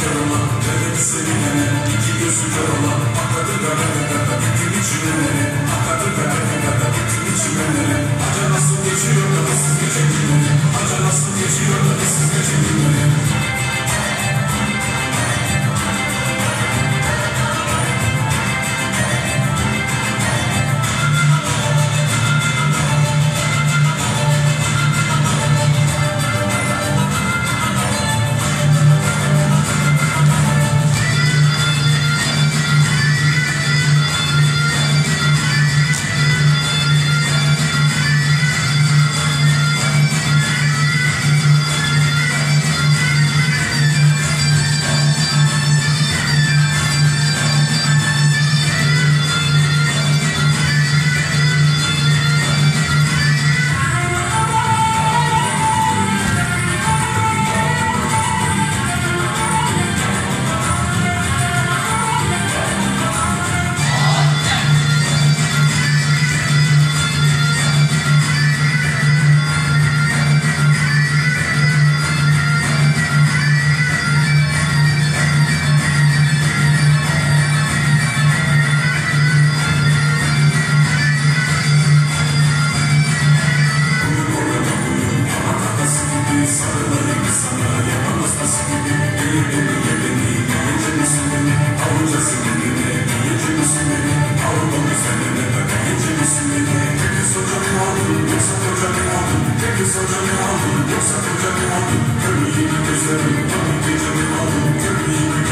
kör olan Nöbeti seninle iki gözü kör olan Akadı kadere kata bütün içimlere Akadı kadere kata bütün içimlere Aca nasıl geçiyor da nasıl geçebilmene Aca nasıl geçiyor da nasıl geçebilmene Thank you.